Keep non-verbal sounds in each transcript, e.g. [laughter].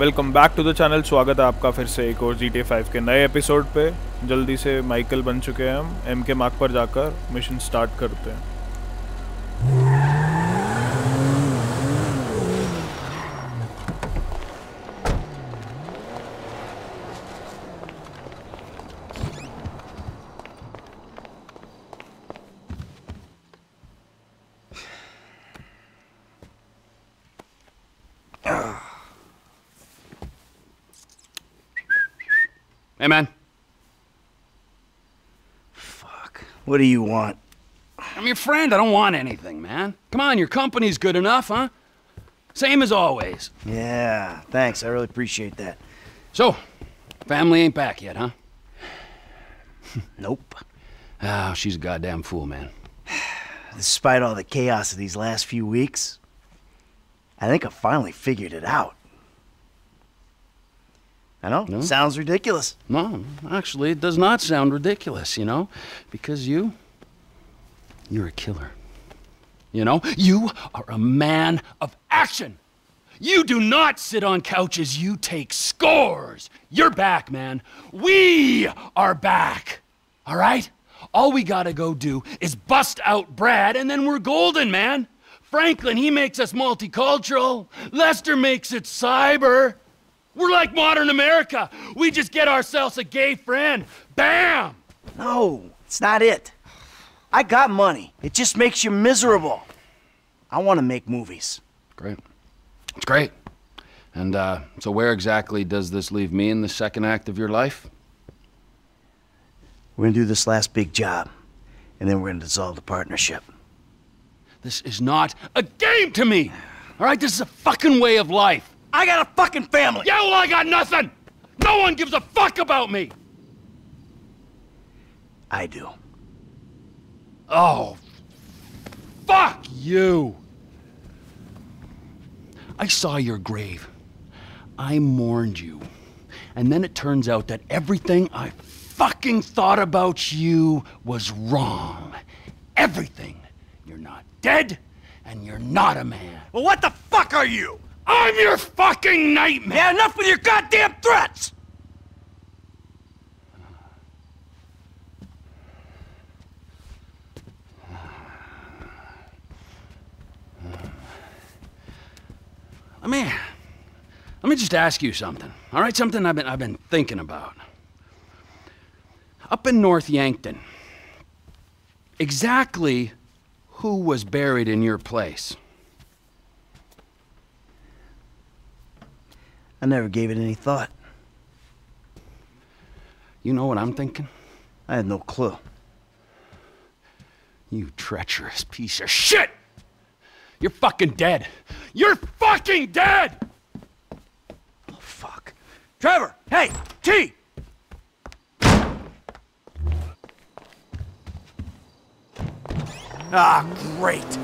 Welcome back to the channel. स्वागत है आपका फिर से एक और जी टी फाइव के नए एपिसोड पे। जल्दी से माइकल बन चुके हैं हम। एम के मार्क पर जाकर मिशन स्टार्ट करते हैं। What do you want? I'm your friend. I don't want anything, man. Come on, your company's good enough, huh? Same as always. Yeah, thanks. I really appreciate that. So, family ain't back yet, huh? [sighs] Nope. Ah, she's a goddamn fool, man. [sighs] Despite all the chaos of these last few weeks, I think I finally figured it out. I know, No? sounds ridiculous. No, actually, it does not sound ridiculous, you know? Because you. You're a killer. You know? You are a man of action. You do not sit on couches, you take scores. You're back, man. We are back. All right? All we gotta go do is bust out Brad, and then we're golden, man. Franklin, he makes us multicultural. Lester makes it cyber. We're like modern America. We just get ourselves a gay friend. Bam! No, it's not it. I got money. It just makes you miserable. I want to make movies. Great. It's great. And uh, so, where exactly does this leave me in the second act of your life? We're gonna do this last big job, and then we're gonna dissolve the partnership. This is not a game to me. All right, this is a fucking way of life. I got a fucking family! Yeah, well, I got nothing. No one gives a fuck about me. I do. Oh, fuck you. I saw your grave. I mourned you. And then it turns out that everything I fucking thought about you was wrong. Everything. You're not dead, and you're not a man. Well, what the fuck are you? I'm your fucking nightmare! Yeah, enough with your goddamn threats! Let me, let me just ask you something. All right, something I've been I've been thinking about. Up in North Yankton, exactly who was buried in your place? I never gave it any thought. You know what I'm thinking? I had no clue. You treacherous piece of shit! You're fucking dead. You're fucking dead! Oh, fuck. Trevor! Hey! T! Ah, great.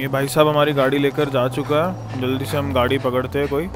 ये भाई साहब हमारी गाड़ी लेकर जा चुका है जल्दी से हम गाड़ी पकड़ते हैं कोई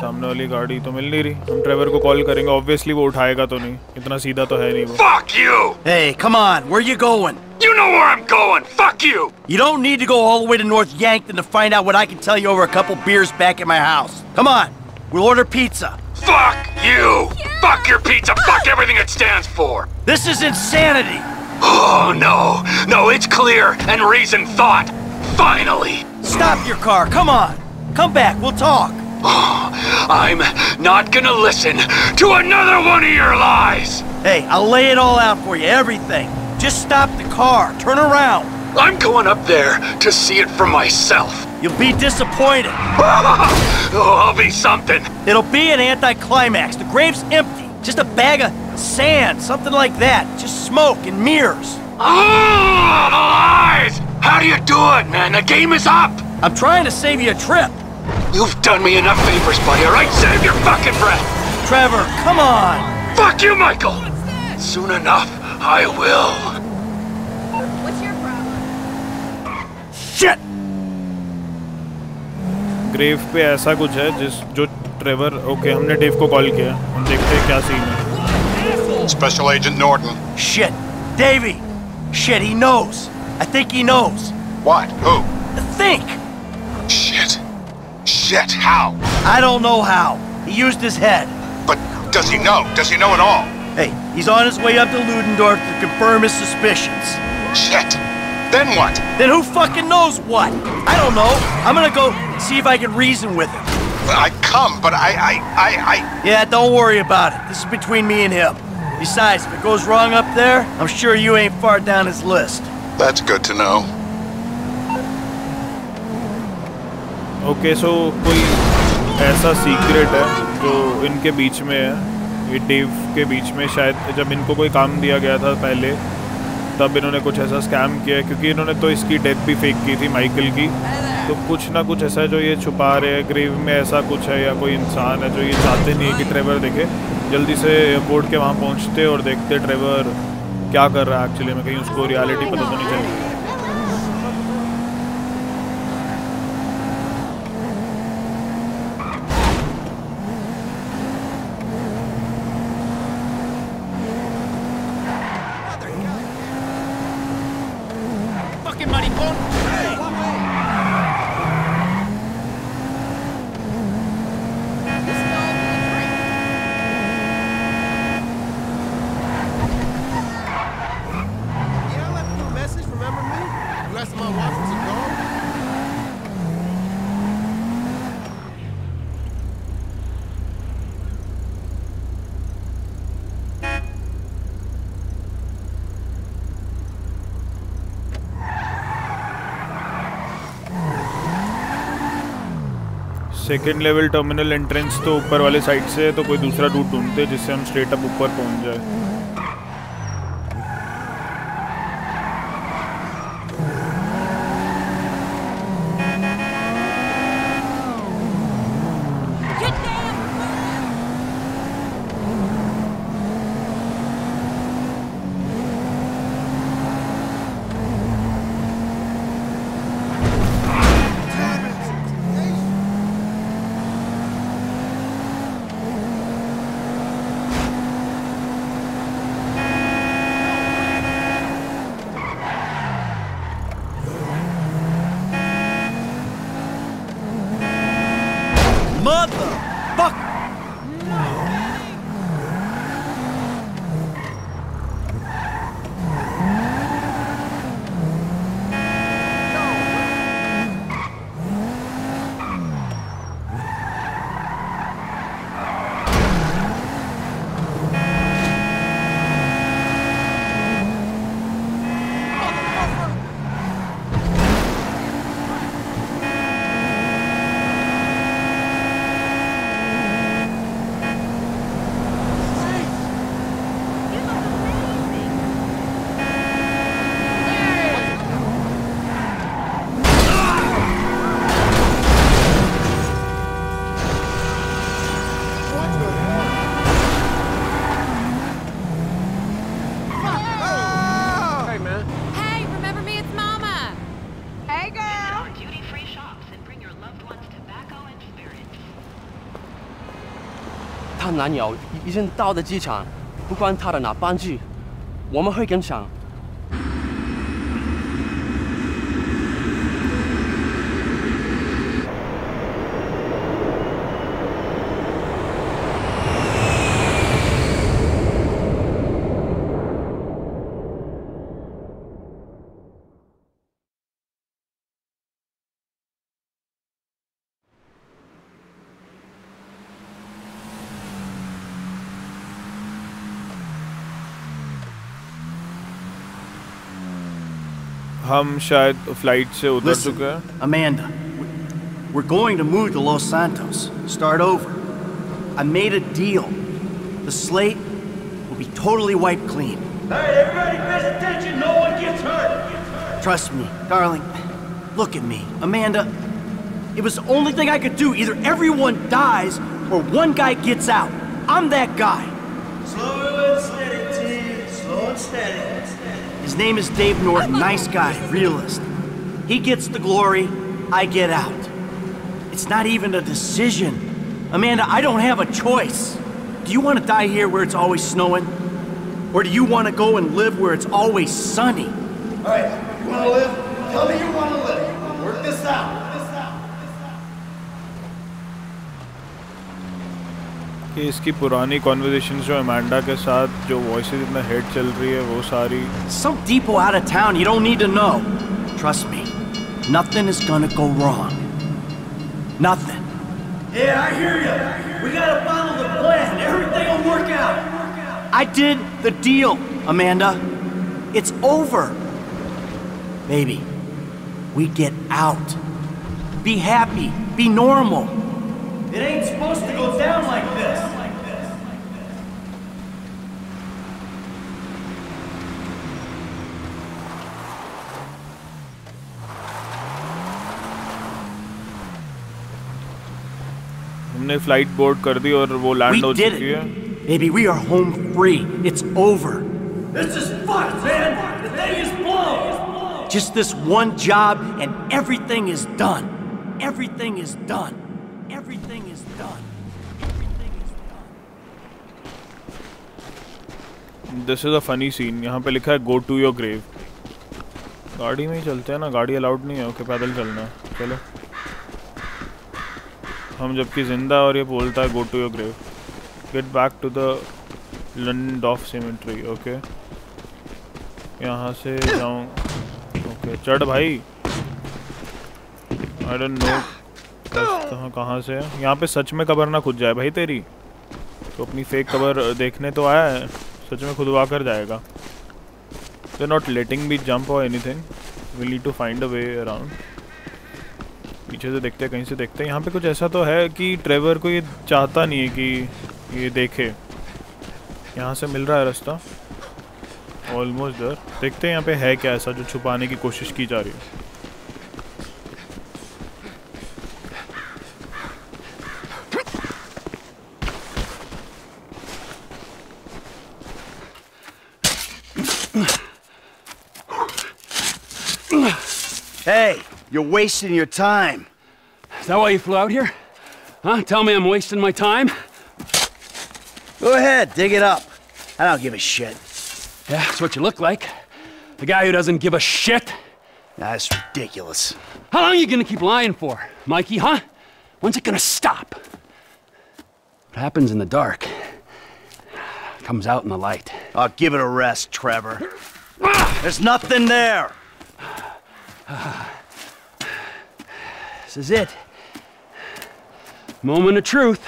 सामने वाली गाड़ी तो मिल नहीं रही हम ड्राइवर को कॉल करेंगे ऑब्वियसली वो उठाएगा तो नहीं इतना सीधा तो है नहीं वो Fuck you! Hey, come on. Where you going? You know where I'm going! Fuck you! You don't need to go all the way to North Yankton to find out what I can tell you over a couple beers back at my house. Come on. We'll order pizza. Fuck you! Fuck your pizza! Fuck everything it stands for! This is insanity. Oh no! No, it's clear and reason thought! Finally! Stop your car. Come on. Come back. We'll talk. Oh, [sighs] I'm not gonna listen to another one of your lies! Hey, I'll lay it all out for you. Everything. Just stop the car. Turn around. I'm going up there to see it for myself. You'll be disappointed. [laughs] oh, I'll be something. It'll be an anticlimax. The grave's empty. Just a bag of sand, something like that. Just smoke and mirrors. Oh, the lies! How do you do it, man? The game is up! I'm trying to save you a trip. You've done me enough favors, buddy, alright? Save your fucking breath! Trevor, come on. Fuck you, Michael! Soon enough, I will. What's your problem? Shit. Grave पे ऐसा कुछ है जिस जो Trevor okay हमने Dave को call किया हम देखते हैं क्या सीन है Special Agent Norton. Shit. Davy. Shit, he knows. I think he knows. What? Who? Think! Shit. Shit, how? I don't know how. He used his head. But does he know? Does he know at all? Hey, he's on his way up to Ludendorff to confirm his suspicions. Shit. Then what? Then who fucking knows what? I don't know. I'm gonna go see if I can reason with him. I'd come, but I, I, I, I... Yeah, don't worry about it. This is between me and him. Besides, if it goes wrong up there, I'm sure you ain't far down his list. That's good to know. Okay so कोई ऐसा secret है जो इनके बीच में है ये Dave के बीच में शायद जब इनको कोई काम दिया गया था पहले तब इन्होंने कुछ ऐसा स्कैम किया क्योंकि इन्होंने तो इसकी डेथ भी फेक की थी माइकल की। तो कुछ ना कुछ ऐसा जो ये छुपा रहे हैं ग्रेव में ऐसा कुछ है या कोई इंसान है जो ये चाहते नहीं है कि ट्रेवर देखे। जल्दी से एयरपोर्ट के वहाँ पहुँचते और देखते ट्रेवर क्या कर रहा है एक्चुअली में कहीं उसको रियलिटी पता तो नहीं चली। सेकेंड लेवल टर्मिनल एंट्रेंस तो ऊपर वाले साइड से है तो कोई दूसरा रूट ढूंढते जिससे हम स्ट्रेट अप ऊपर पहुँच जाए। 男友已经到了机场，不管他的哪半句，我们会跟上。हम शायद फ्लाइट से उतर Listen, चुके हैं Amanda, we're going to move to Los Santos. Start over. I made a deal. The slate will be totally wiped clean. Hey, everybody pays attention. No one gets hurt. Trust me, darling. Look at me. Amanda, it was the only thing I could do. Either everyone dies or one guy gets out. I'm that guy. Slow and steady, T. Slow and steady. His name is Dave Norton. Nice guy, realist. He gets the glory, I get out. It's not even a decision. Amanda, I don't have a choice. Do you want to die here where it's always snowing? Or do you want to go and live where it's always sunny? All right, you want to live? Tell me you want to live. Work this out. कि इसकी पुरानी conversation जो Amanda के साथ जो voices इतना head चल रही है वो सारी So depot out of town, you don't need to know. Trust me, nothing is gonna go wrong. Nothing. Yeah, I hear you. We gotta follow the plan. Everything will work out. I did the deal, Amanda. It's over. Baby, we get out. Be happy. Be normal. It ain't supposed to go down like this. हमने flight board कर दी और वो land We हो did चुकी है it. Baby, we are home free. It's over. This is fucked, man. The thing is blown. Just this one job and everything is done. Everything is done. Everything is done. Everything is done. This is a funny scene यहाँ पे लिखा है go to your grave गाड़ी में ही चलते हैं ना, गाड़ी अलाउड नहीं है। ओके पैदल चलना है। चलो। हम जबकि ज़िंदा और ये बोलता है go to your grave get back to the land of cemetery okay यहाँ से जाऊँ। ओके चढ़ भाई। आई डोंट नो कहाँ कहाँ से? यहाँ पे सच में कबर ना खुद जाए भाई तेरी। तो अपनी फेक कबर देखने तो आया है, सच में खुदवा कर जाएगा। They not letting me jump और anything we need to find a way around पीछे से देखते हैं, कहीं से देखते हैं। यहाँ पे कुछ ऐसा तो है कि ट्रेवर को ये चाहता नहीं है कि ये देखे। यहाँ से मिल रहा है रास्ता। ऑलमोस्ट डर देखते हैं यहाँ पे है क्या ऐसा जो छुपाने की कोशिश की जा रही है। You're wasting your time. Is that why you flew out here? Huh? Tell me I'm wasting my time? Go ahead, dig it up. I don't give a shit. Yeah, that's what you look like. The guy who doesn't give a shit. That's ridiculous. How long are you gonna keep lying for, Mikey, huh? When's it gonna stop? What happens in the dark comes out in the light. I'll give it a rest, Trevor. There's nothing there. [sighs] [sighs] [sighs] This is it. Moment of truth.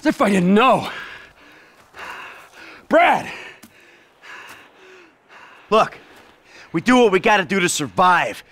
As if I didn't know. Brad! Look, we do what we gotta do to survive.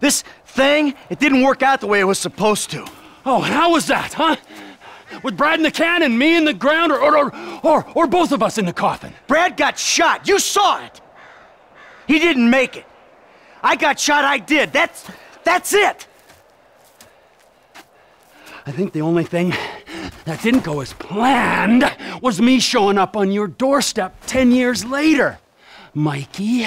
This thing, it didn't work out the way it was supposed to. Oh, and how was that, huh? With Brad in the can and me in the ground, or, or, or, or, or both of us in the coffin? Brad got shot. You saw it. He didn't make it. I got shot. I did. That's that's it. I think the only thing that didn't go as planned was me showing up on your doorstep 10 years later. Mikey,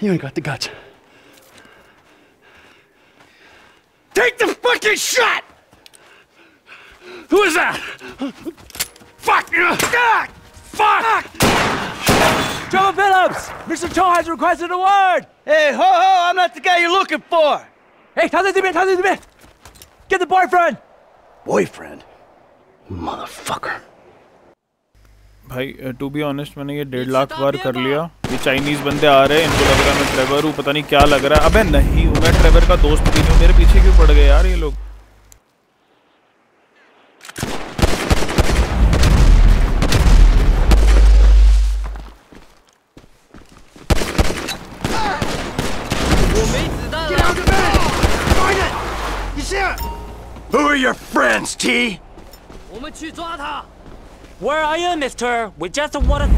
You ain't got the guts. Take the fucking shot! Who is that? Fuck! God! Fuck! Trevor Phillips! Mr. Cho has requested a word! Hey, ho ho! I'm not the guy you're looking for! Hey, how's it been? How's it been? Get the boyfriend! Boyfriend? Motherfucker. भाई to be honest मैंने ये डेढ़ लाख बार कर लिया। ये Chinese बंदे आ रहे हैं इनको लग रहा है मैं ट्रेवर हूँ पता नहीं क्या लग रहा है। अबे नहीं हूँ मैं ट्रेवर का दोस्त भी नहीं हूँ मेरे पीछे क्यों पड़ गए यार ये लोग? Where are you, mister? We just wanna...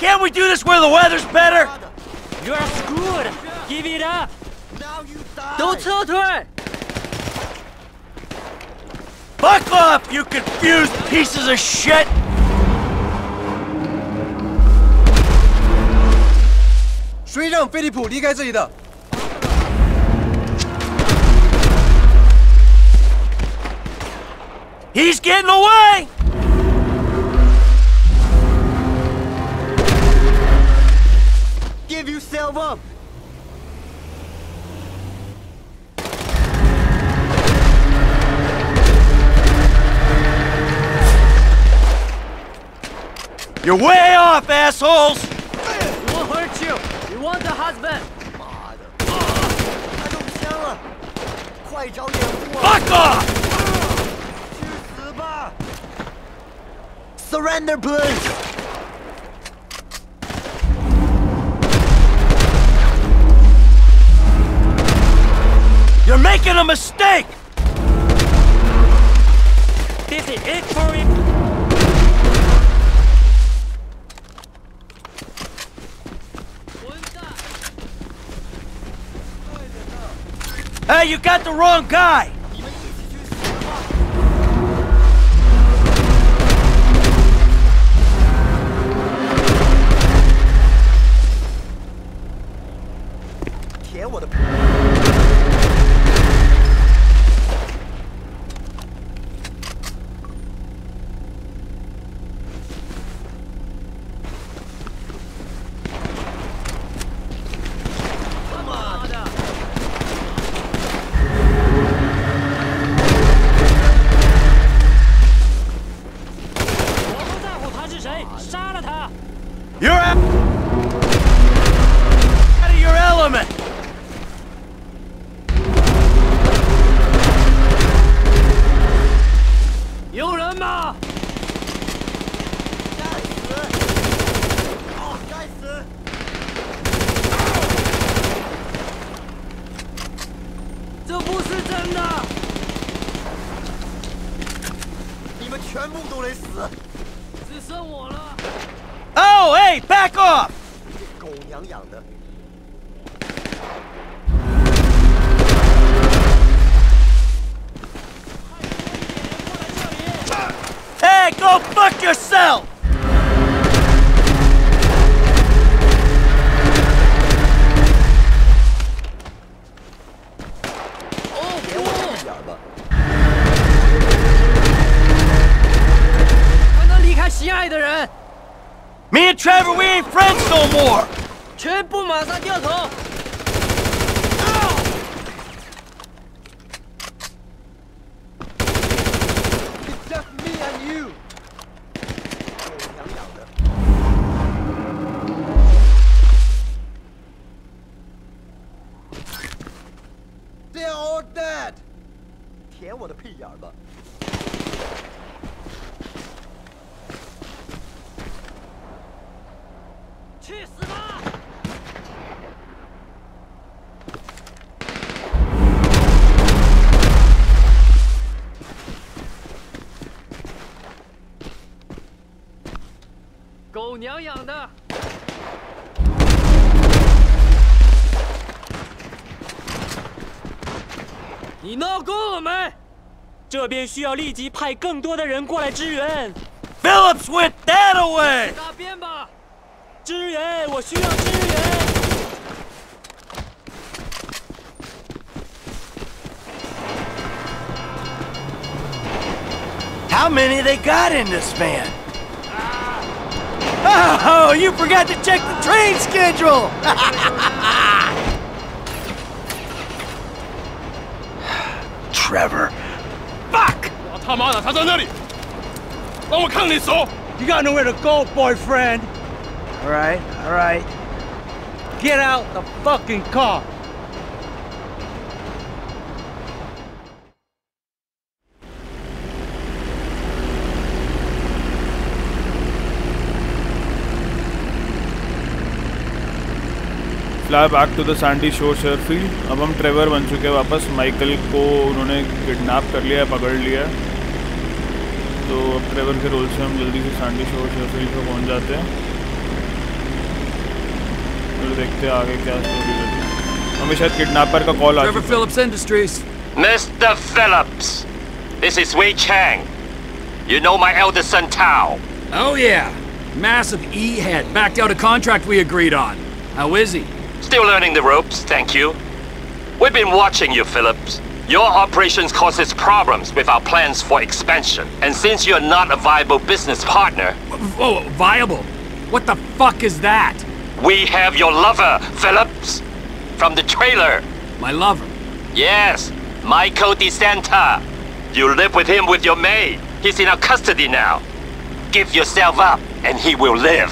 Can't we do this where the weather's better? You're screwed! Give it up! Now you die! Don't tell her. Buck up, you confused pieces of shit! He's getting away! Give yourself up! You're way off, assholes! We won't hurt you. We want the husband. Fuck off! Surrender, please! You're making a mistake! This is it for him. Hey, you got the wrong guy! 全部马上掉头！狗娘养的！你闹够了没？这边需要立即派更多的人过来支援。Phillips went that away! 打边吧！支援，我需要支援。How many they got in this van? Oh, You forgot to check the train schedule! [sighs] Trevor. Fuck! You got nowhere to go, boyfriend! Alright, alright. Get out the fucking car! Fly back to the Sandy Shore Sherfield अब हम Trevor बन चुके हैं वापस Michael को उन्होंने kidnap कर लिया है पकड़ लिया है तो अब ट्रेवर के रोल से हम जल्दी से सैंडी शोर शेयरफील्ड पे पहुँच जाते हैं फिर देखते हैं आगे क्या स्टोरी रहती है हमें शायद किडनैपर का कॉल आ Trevor है। Phillips Industries. Mr. Phillips, this is Wei Chang. You know my eldest son Tao. Oh, yeah. Massive E-head backed out a contract we agreed on. How is he? Still learning the ropes, thank you. We've been watching you, Phillips. Your operations causes problems with our plans for expansion. And since you're not a viable business partner, Oh, viable. What the fuck is that? we have your lover, Phillips. From the trailer. My lover. Yes, Michael DeSanta. You live with him with your maid. He's in our custody now. Give yourself up, and he will live.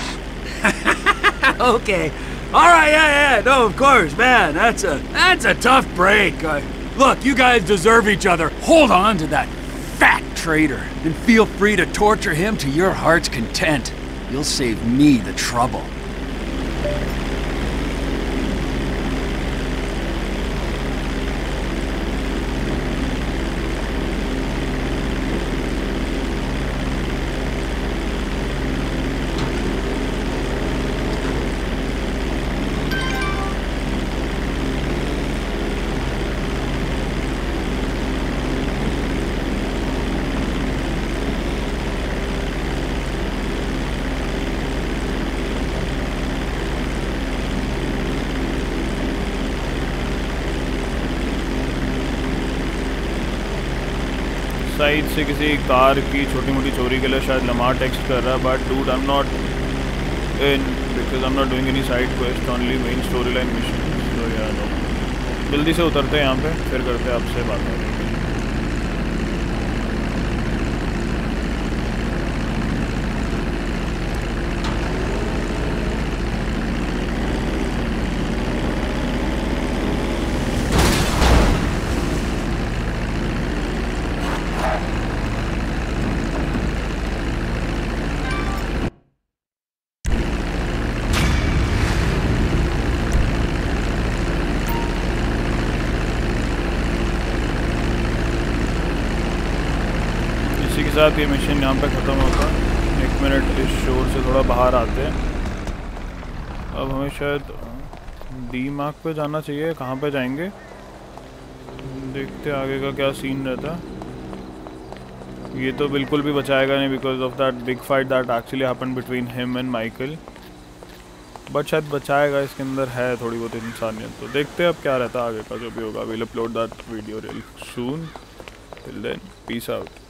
[laughs] okay. All right, yeah, yeah, no, of course, man. That's a that's a tough break. Uh, look, you guys deserve each other. Hold on to that fat traitor, and feel free to torture him to your heart's content. You'll save me the trouble. Side से किसी car की छोटी मोटी चोरी के लिए शायद लमा text कर रहा है but dude I am not in because I am not doing any side quest only main story line mission जल्दी से उतरते हैं यहाँ पे, फिर करते हैं आपसे बात। इसी के साथ ये मिशन यहाँ पे ख़त्म होगा एक मिनट इस शोर से थोड़ा बाहर आते हैं। अब हमें शायद डी मार्क पे जाना चाहिए। कहाँ पे जाएँगे? देखते आगे का क्या सीन रहता। है ये तो बिल्कुल भी बचाएगा नहीं because of that big fight that actually happen between him and Michael but शायद बचाएगा, इसके अंदर है थोड़ी बहुत इंसानियत। तो देखते हैं अब क्या रहता है आगे का जो भी होगा। Will upload that video real soon till then peace out